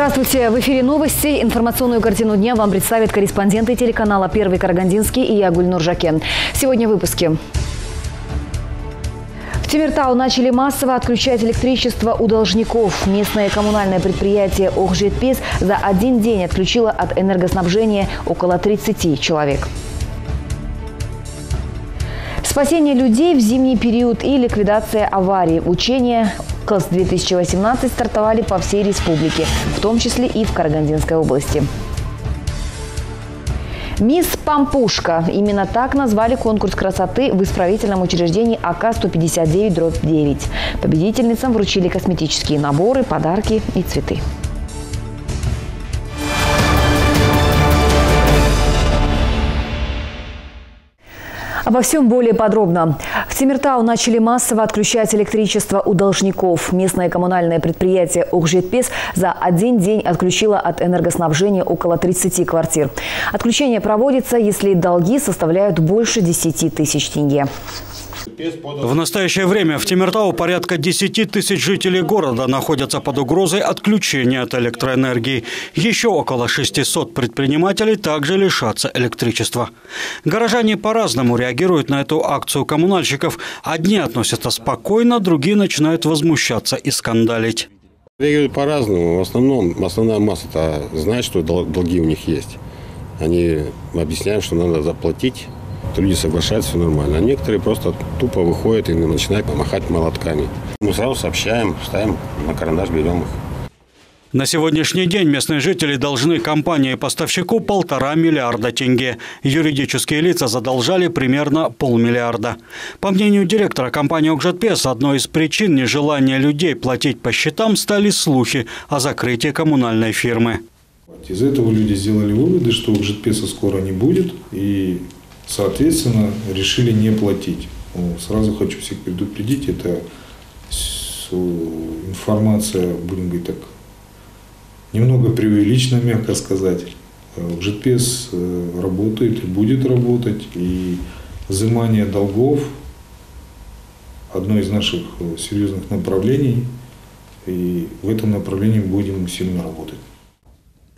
Здравствуйте! В эфире новости. Информационную картину дня вам представят корреспонденты телеканала «Первый Карагандинский» и я, Гульнур. Сегодня в выпуске. В Тимиртау начали массово отключать электричество у должников. Местное коммунальное предприятие «Охжетпес» за один день отключило от энергоснабжения около 30 человек. Спасение людей в зимний период и ликвидация аварий. Учения КЛС-2018 стартовали по всей республике, в том числе и в Карагандинской области. «Мисс Пампушка» – именно так назвали конкурс красоты в исправительном учреждении АК-159-9. Победительницам вручили косметические наборы, подарки и цветы. Обо всем более подробно. В Тимиртау начали массово отключать электричество у должников. Местное коммунальное предприятие «Укжетпес» за один день отключило от энергоснабжения около 30 квартир. Отключение проводится, если долги составляют больше 10 тысяч тенге. В настоящее время в Тимиртау порядка 10 тысяч жителей города находятся под угрозой отключения от электроэнергии. Еще около 600 предпринимателей также лишатся электричества. Горожане по-разному реагируют на эту акцию коммунальщиков. Одни относятся спокойно, другие начинают возмущаться и скандалить. Реагируют по-разному. В основном, основная масса знает, что долги у них есть. Они объясняют, что надо заплатить Люди соглашаются, все нормально. А некоторые просто тупо выходят и начинают помахать молотками. Мы сразу сообщаем, ставим на карандаш, берем их. На сегодняшний день местные жители должны компании-поставщику полтора миллиарда тенге. Юридические лица задолжали примерно полмиллиарда. По мнению директора компании «Окжетпес», одной из причин нежелания людей платить по счетам стали слухи о закрытии коммунальной фирмы. Из этого люди сделали выводы, что «Окжетпеса» скоро не будет, и Соответственно, решили не платить. Ну, сразу хочу всех предупредить, это информация, будем говорить так, немного преувеличена, мягко сказать. JetPS э, э, работает и будет работать, и взимание долгов одно из наших э, серьезных направлений, и в этом направлении будем сильно работать.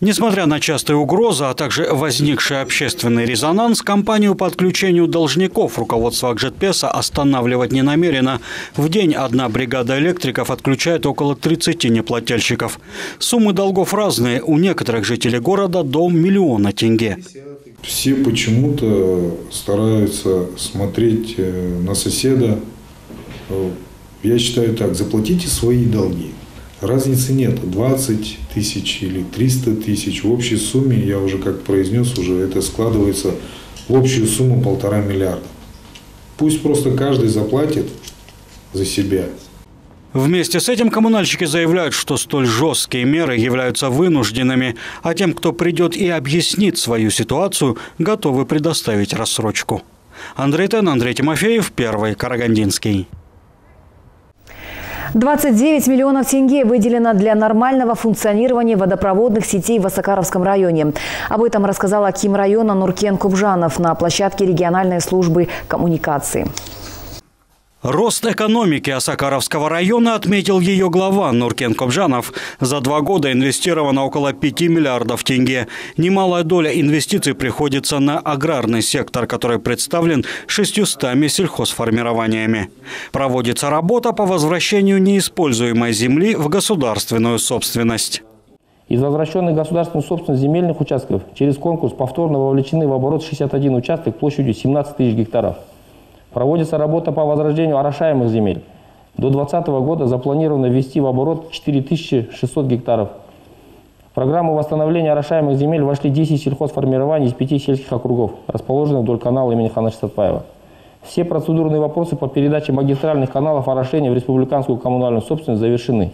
Несмотря на частые угрозы, а также возникший общественный резонанс, компанию по отключению должников руководство Акжетпеса останавливать не намерено. В день одна бригада электриков отключает около 30 неплательщиков. Суммы долгов разные. У некоторых жителей города до миллиона тенге. Все почему-то стараются смотреть э, на соседа. Э, я считаю так, заплатите свои долги. Разницы нет. 20 тысяч или 300 тысяч. В общей сумме, я уже как произнес, уже это складывается в общую сумму полтора миллиарда. Пусть просто каждый заплатит за себя. Вместе с этим коммунальщики заявляют, что столь жесткие меры являются вынужденными, а тем, кто придет и объяснит свою ситуацию, готовы предоставить рассрочку. Андрей Тен, Андрей Тимофеев, Первый Карагандинский. 29 миллионов тенге выделено для нормального функционирования водопроводных сетей в Осакаровском районе. Об этом рассказал Аким района Нуркен Кубжанов на площадке региональной службы коммуникации. Рост экономики Осакаровского района отметил ее глава Нуркен Кобжанов. За два года инвестировано около 5 миллиардов тенге. Немалая доля инвестиций приходится на аграрный сектор, который представлен 600 сельхозформированиями. Проводится работа по возвращению неиспользуемой земли в государственную собственность. Из возвращенных государственную собственность земельных участков через конкурс повторно вовлечены в оборот 61 участок площадью 17 тысяч гектаров. Проводится работа по возрождению орошаемых земель. До 2020 года запланировано ввести в оборот 4600 гектаров. В программу восстановления орошаемых земель вошли 10 сельхозформирований из 5 сельских округов, расположенных вдоль канала имени Хана Сатпаева. Все процедурные вопросы по передаче магистральных каналов орошения в республиканскую коммунальную собственность завершены.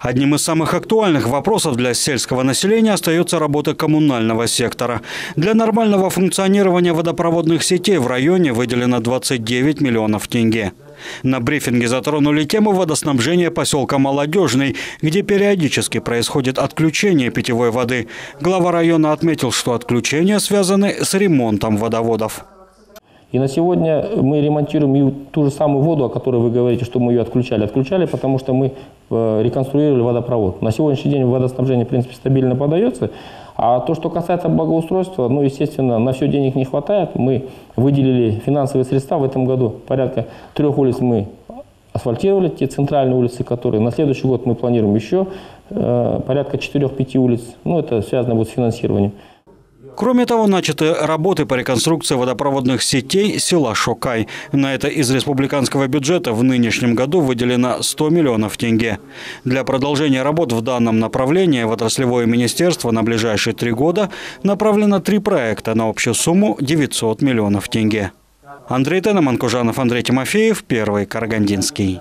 Одним из самых актуальных вопросов для сельского населения остается работа коммунального сектора. Для нормального функционирования водопроводных сетей в районе выделено 29 миллионов тенге. На брифинге затронули тему водоснабжения поселка Молодежный, где периодически происходит отключение питьевой воды. Глава района отметил, что отключения связаны с ремонтом водоводов. И на сегодня мы ремонтируем ту же самую воду, о которой вы говорите, что мы ее отключали. Отключали, потому что мы реконструировали водопровод. На сегодняшний день водоснабжение, в принципе, стабильно подается. А то, что касается благоустройства, ну, естественно, на все денег не хватает. Мы выделили финансовые средства в этом году. Порядка трех улиц мы асфальтировали, те центральные улицы, которые на следующий год мы планируем еще э, порядка 4-5 улиц. Ну, это связано будет с финансированием. Кроме того, начаты работы по реконструкции водопроводных сетей села Шокай. На это из республиканского бюджета в нынешнем году выделено 100 миллионов тенге. Для продолжения работ в данном направлении в отраслевое министерство на ближайшие три года направлено три проекта на общую сумму 900 миллионов тенге. Андрей Тенеман, Кужанов, Андрей Тимофеев, Первый Карагандинский.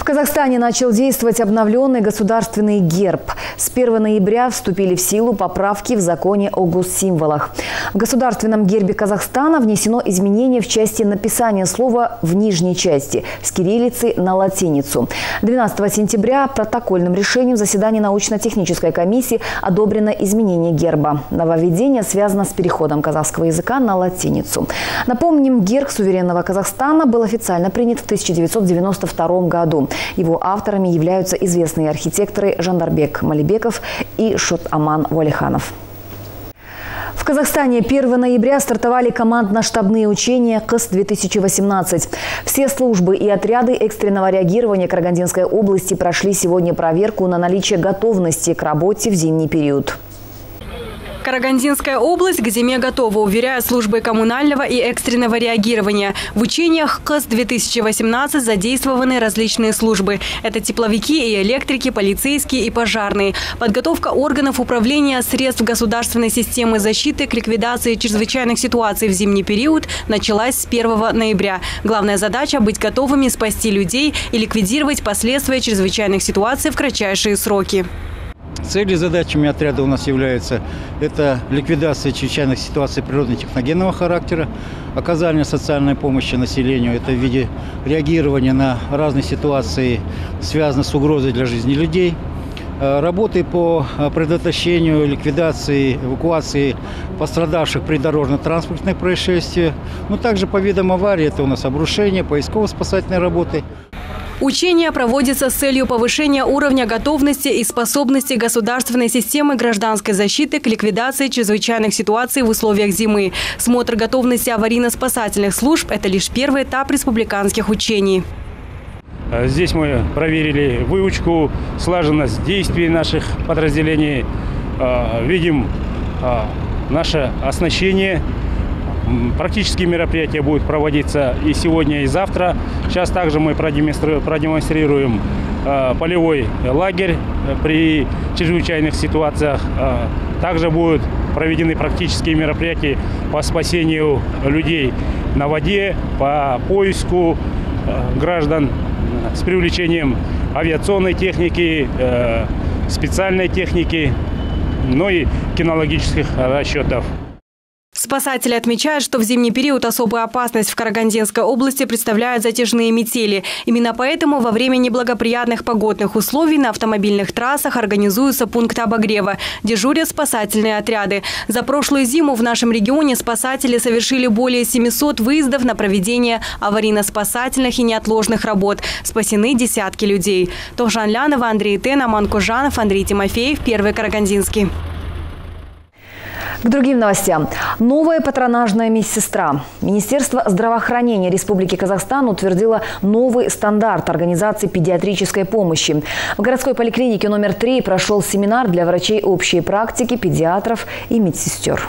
В Казахстане начал действовать обновленный государственный герб. С 1 ноября вступили в силу поправки в законе о госсимволах. В государственном гербе Казахстана внесено изменение в части написания слова в нижней части с кириллицы на латиницу. 12 сентября протокольным решением заседания научно-технической комиссии одобрено изменение герба. Нововведение связано с переходом казахского языка на латиницу. Напомним, герб суверенного Казахстана был официально принят в 1992 году. Его авторами являются известные архитекторы Жандарбек Малибеков и Шот-Аман Валиханов. В Казахстане 1 ноября стартовали командно-штабные учения КС-2018. Все службы и отряды экстренного реагирования Карагандинской области прошли сегодня проверку на наличие готовности к работе в зимний период. Карагандинская область к зиме готова, уверяют службы коммунального и экстренного реагирования. В учениях КС-2018 задействованы различные службы. Это тепловики и электрики, полицейские и пожарные. Подготовка органов управления средств государственной системы защиты к ликвидации чрезвычайных ситуаций в зимний период началась с 1 ноября. Главная задача – быть готовыми спасти людей и ликвидировать последствия чрезвычайных ситуаций в кратчайшие сроки. Цели и задачами отряда у нас являются это ликвидация чрезвычайных ситуаций природно-техногенного характера, оказание социальной помощи населению, это в виде реагирования на разные ситуации, связанные с угрозой для жизни людей, э, работы по э, предотвращению, ликвидации, эвакуации пострадавших при дорожно-транспортных происшествиях. Ну, также по видам аварии это у нас обрушение, поисково-спасательные работы. Учения проводятся с целью повышения уровня готовности и способности государственной системы гражданской защиты к ликвидации чрезвычайных ситуаций в условиях зимы. Смотр готовности аварийно-спасательных служб – это лишь первый этап республиканских учений. А здесь мы проверили выучку, слаженность действий наших подразделений, а, видим а, наше оснащение – Практические мероприятия будут проводиться и сегодня, и завтра. Сейчас также мы продемонстрируем, э, полевой лагерь э, при чрезвычайных ситуациях. Э, также будут проведены практические мероприятия по спасению людей на воде, по поиску граждан с привлечением авиационной техники, специальной техники, ну и кинологических расчетов. Спасатели отмечают, что в зимний период особую опасность в Карагандинской области представляют затяжные метели. Именно поэтому во время неблагоприятных погодных условий на автомобильных трассах организуются пункты обогрева. Дежурят спасательные отряды. За прошлую зиму в нашем регионе спасатели совершили более 700 выездов на проведение аварийно-спасательных и неотложных работ. Спасены десятки людей. Тохжан Лянова, Андрей Тен, Аман Кужанов, Андрей Тимофеев, Первый Карагандинский. К другим новостям. Новая патронажная медсестра. Министерство здравоохранения Республики Казахстан утвердило новый стандарт организации педиатрической помощи. В городской поликлинике номер 3 прошел семинар для врачей общей практики, педиатров и медсестер.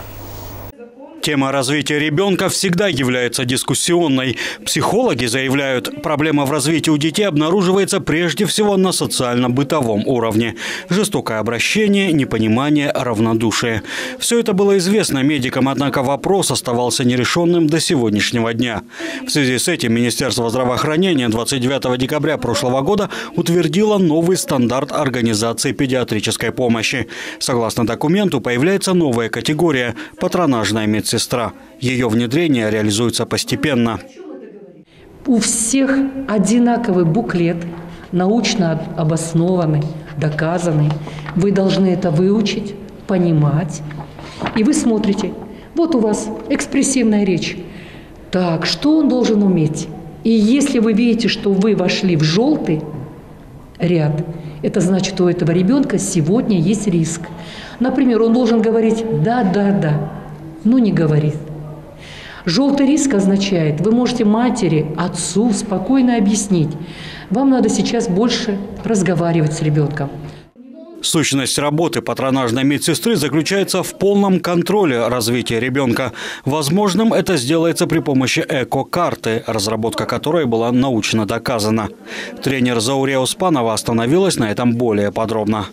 Тема развития ребенка всегда является дискуссионной. Психологи заявляют, проблема в развитии у детей обнаруживается прежде всего на социально-бытовом уровне. Жестокое обращение, непонимание, равнодушие. Все это было известно медикам, однако вопрос оставался нерешенным до сегодняшнего дня. В связи с этим Министерство здравоохранения 29 декабря прошлого года утвердило новый стандарт организации педиатрической помощи. Согласно документу, появляется новая категория – патронажная медицина медсестра. Ее внедрение реализуется постепенно. У всех одинаковый буклет, научно обоснованный, доказанный. Вы должны это выучить, понимать. И вы смотрите, вот у вас экспрессивная речь. Так, что он должен уметь? И если вы видите, что вы вошли в желтый ряд, это значит, у этого ребенка сегодня есть риск. Например, он должен говорить «да, да, да», но не говорит. Желтый риск означает, вы можете матери, отцу спокойно объяснить, вам надо сейчас больше разговаривать с ребенком. Сущность работы патронажной медсестры заключается в полном контроле развития ребенка. Возможным это сделается при помощи эко-карты, разработка которой была научно доказана. Тренер Заурия Успанова остановилась на этом более подробно.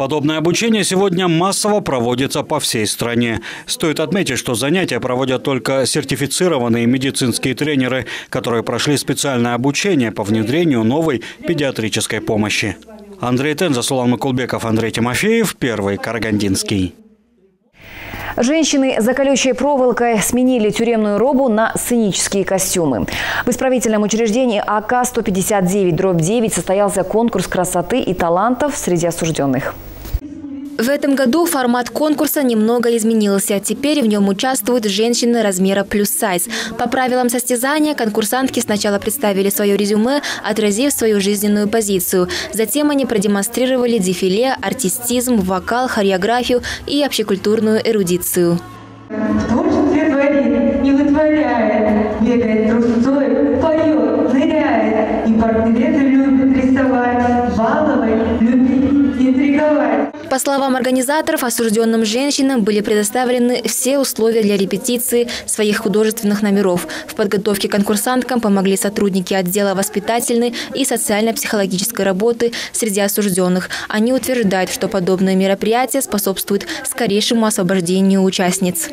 Подобное обучение сегодня массово проводится по всей стране. Стоит отметить, что занятия проводят только сертифицированные медицинские тренеры, которые прошли специальное обучение по внедрению новой педиатрической помощи. Андрей Тенза, Сулан Макулбеков, Андрей Тимофеев, Первый Карагандинский. Женщины за колючей проволокой сменили тюремную робу на сценические костюмы. В исправительном учреждении АК-159-9 состоялся конкурс красоты и талантов среди осужденных. В этом году формат конкурса немного изменился. Теперь в нем участвуют женщины размера плюс сайз. По правилам состязания конкурсантки сначала представили свое резюме, отразив свою жизненную позицию. Затем они продемонстрировали дефиле, артистизм, вокал, хореографию и общекультурную эрудицию. Творит, не вытворяет, бегает трусцой, поет, ныряет. И По словам организаторов, осужденным женщинам были предоставлены все условия для репетиции своих художественных номеров. В подготовке конкурсанткам помогли сотрудники отдела воспитательной и социально-психологической работы среди осужденных. Они утверждают, что подобные мероприятия способствуют скорейшему освобождению участниц.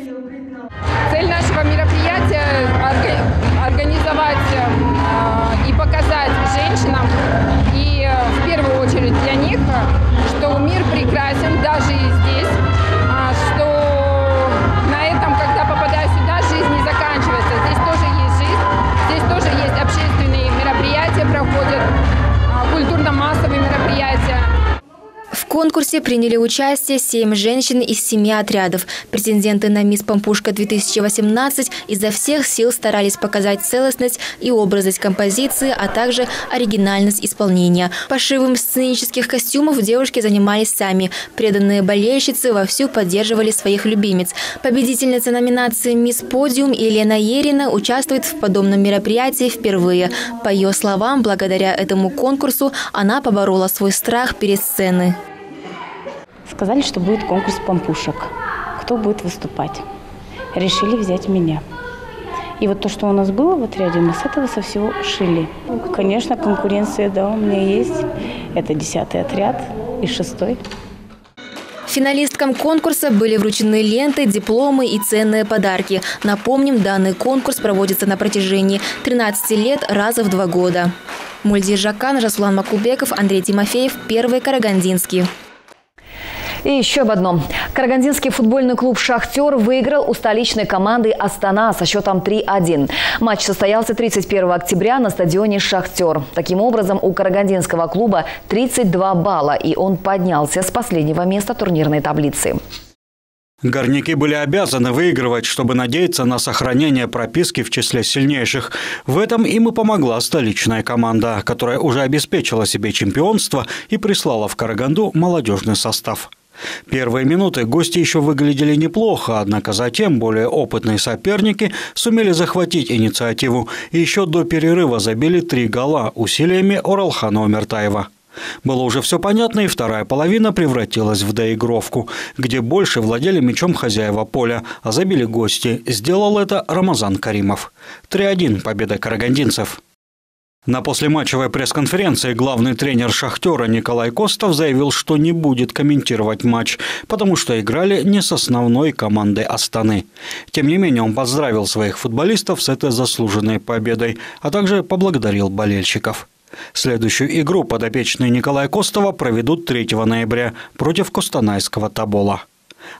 Конкурсе приняли участие семь женщин из семи отрядов. Претенденты на «Мисс Пампушка-2018» изо всех сил старались показать целостность и образность композиции, а также оригинальность исполнения. Пошивом сценических костюмов девушки занимались сами. Преданные болельщицы вовсю поддерживали своих любимец. Победительница номинации «Мисс Подиум» Елена Ерина участвует в подобном мероприятии впервые. По ее словам, благодаря этому конкурсу она поборола свой страх перед сценой. Сказали, что будет конкурс помпушек. Кто будет выступать? Решили взять меня. И вот то, что у нас было в отряде, мы с этого со всего шили. Конечно, конкуренция, да, у меня есть. Это десятый отряд и шестой. Финалисткам конкурса были вручены ленты, дипломы и ценные подарки. Напомним, данный конкурс проводится на протяжении 13 лет раза в два года. Мульдир Жакан, Жасулан Макубеков, Андрей Тимофеев, Первый Карагандинский. И еще об одном. Карагандинский футбольный клуб «Шахтер» выиграл у столичной команды «Астана» со счетом 3-1. Матч состоялся 31 октября на стадионе «Шахтер». Таким образом, у карагандинского клуба 32 балла, и он поднялся с последнего места турнирной таблицы. Горняки были обязаны выигрывать, чтобы надеяться на сохранение прописки в числе сильнейших. В этом им и помогла столичная команда, которая уже обеспечила себе чемпионство и прислала в Караганду молодежный состав. Первые минуты гости еще выглядели неплохо, однако затем более опытные соперники сумели захватить инициативу и еще до перерыва забили три гола усилиями Оралхана Умертаева. Было уже все понятно, и вторая половина превратилась в доигровку, где больше владели мячом хозяева поля, а забили гости. Сделал это Рамазан Каримов. 3-1 победа карагандинцев. На послематчевой пресс-конференции главный тренер «Шахтера» Николай Костов заявил, что не будет комментировать матч, потому что играли не с основной командой Астаны. Тем не менее, он поздравил своих футболистов с этой заслуженной победой, а также поблагодарил болельщиков. Следующую игру подопечные Николая Костова проведут 3 ноября против Костанайского Табола.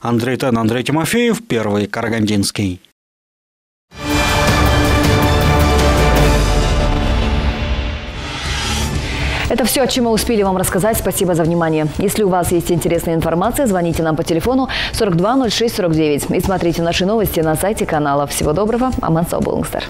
Андрей Тен, Андрей Тимофеев, Первый Карагандинский. Это все, о чем мы успели вам рассказать. Спасибо за внимание. Если у вас есть интересная информация, звоните нам по телефону 42 06 49 и смотрите наши новости на сайте канала. Всего доброго. Аман Соболнгстер.